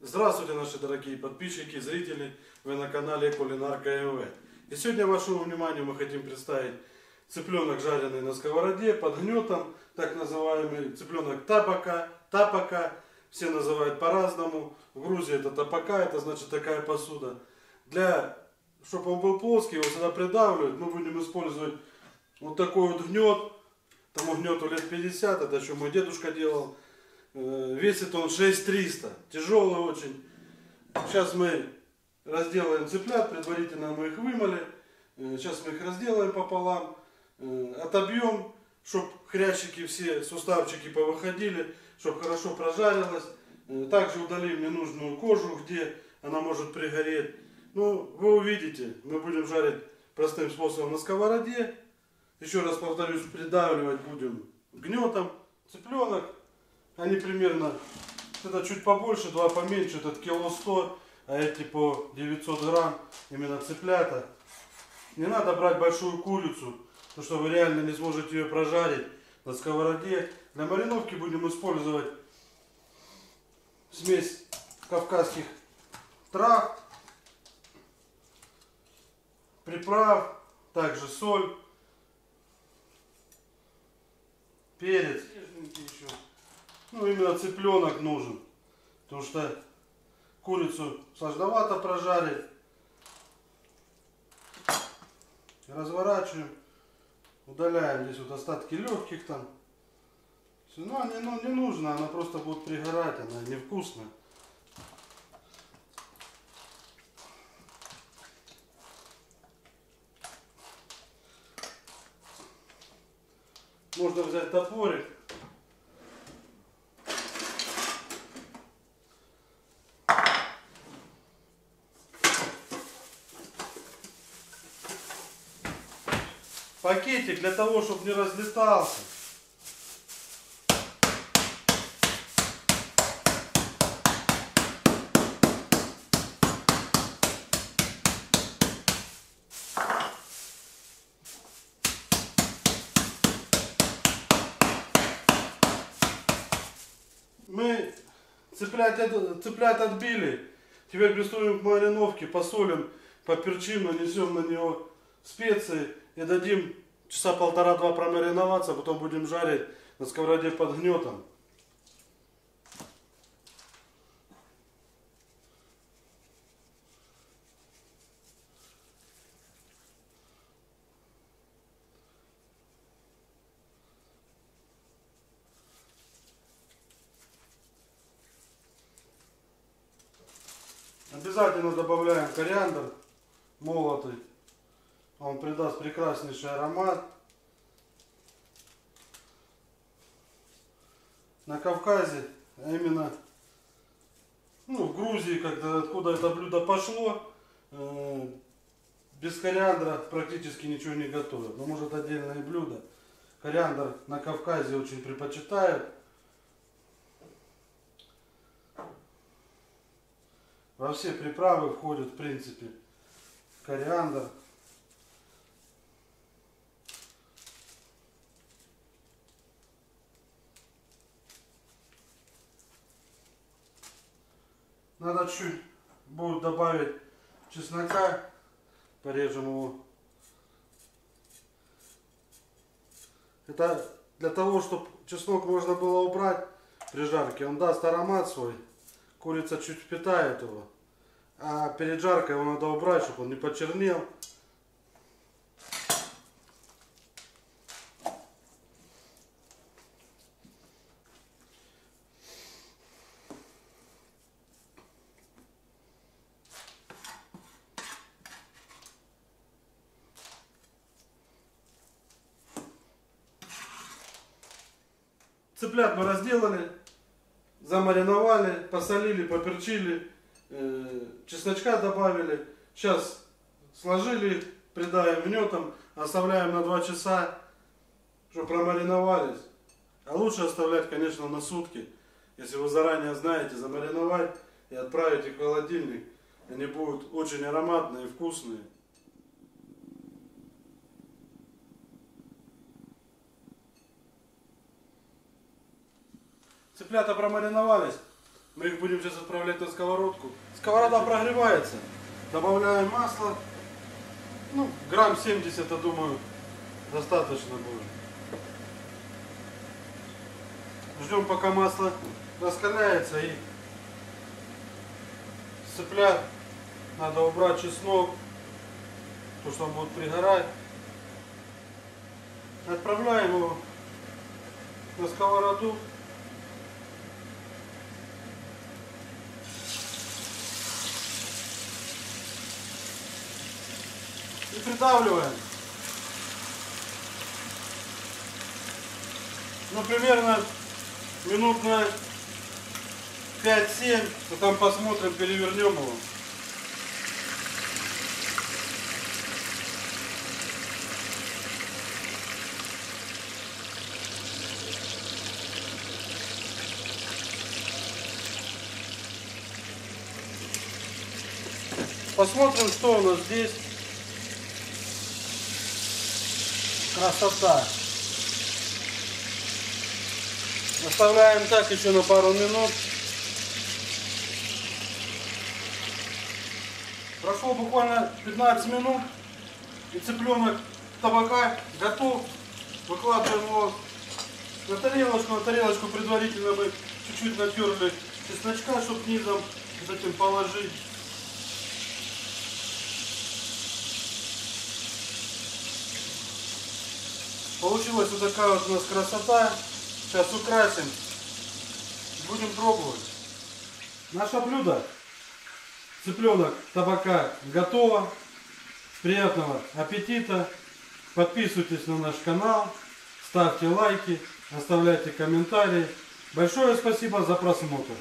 Здравствуйте, наши дорогие подписчики, зрители, вы на канале Кулинарка ЭВ. И сегодня вашему вниманию мы хотим представить цыпленок жареный на сковороде под гнетом, так называемый цыпленок табака, тапака, все называют по-разному. В Грузии это тапака, это значит такая посуда. Для, чтобы он был плоский, его сюда придавливают, мы будем использовать вот такой вот гнет. Тому гнету лет 50, это еще мой дедушка делал. Весит он 6300, тяжелый очень. Сейчас мы разделаем цыплят, предварительно мы их вымыли. Э, Сейчас мы их разделаем пополам, э, отобьем, чтобы хрящики все, суставчики повыходили, чтобы хорошо прожарилось. Э, Также удалим ненужную кожу, где она может пригореть. Ну, вы увидите, мы будем жарить простым способом на сковороде. Еще раз повторюсь, придавливать будем гнетом. Цыпленок, они примерно, это чуть побольше, два поменьше, этот кило 100, а эти по 900 грамм, именно цыплята. Не надо брать большую курицу, потому что вы реально не сможете ее прожарить на сковороде. Для мариновки будем использовать смесь кавказских трав, приправ, также соль, перец, еще. Ну, именно цыпленок нужен. Потому что курицу сложновато прожарить. Разворачиваем. Удаляем здесь вот остатки легких там. Всё, Ну, не, ну, не нужно, она просто будет пригорать, она невкусная. Можно взять топорик. Пакетик для того, чтобы не разлетался. Мы цыплят, от- цыплят отбили. Теперь приступим к мариновке, посолим, поперчим, нанесем на него специи и дадим часа полтора-два промариноваться, потом будем жарить на сковороде под гнетом. Обязательно добавляем кориандр молотый. Он придаст прекраснейший аромат. На Кавказе, а именно ну, в Грузии, когда, откуда это блюдо пошло, э, без кориандра практически ничего не готовят. Но может отдельное блюдо. Кориандр на Кавказе очень предпочитают. Во все приправы входит в принципе кориандр. Надо чуть будет добавить чеснока, порежем его. Это для того, чтобы чеснок можно было убрать при жарке. Он даст аромат свой. Курица чуть впитает его. А перед жаркой его надо убрать, чтобы он не почернел. Цыплят мы разделали, замариновали, посолили, поперчили, э, чесночка добавили. Сейчас сложили, придаем гнетом, оставляем на 2 часа, чтобы промариновались. А лучше оставлять, конечно, на сутки. Если вы заранее знаете, замариновать и отправить их в холодильник. Они будут очень ароматные и вкусные. Цыплята промариновались. Мы их будем сейчас отправлять на сковородку. Сковорода прогревается. Добавляем масло. Ну, грамм 70, я думаю, достаточно будет. Ждем, пока масло раскаляется и цыплят надо убрать чеснок, то что он будет пригорать. Отправляем его на сковороду. Придавливаем. Ну, примерно минут на 5-7, потом посмотрим, перевернем его. Посмотрим, что у нас здесь. Красота. Оставляем так еще на пару минут. Прошло буквально 15 минут. И цыпленок табака готов. Выкладываем его на тарелочку. На тарелочку предварительно мы чуть-чуть натерли чесночка, чтобы низом затем положить. Получилась вот такая вот у нас красота. Сейчас украсим. Будем пробовать. Наше блюдо цыпленок табака готово. Приятного аппетита. Подписывайтесь на наш канал. Ставьте лайки. Оставляйте комментарии. Большое спасибо за просмотр.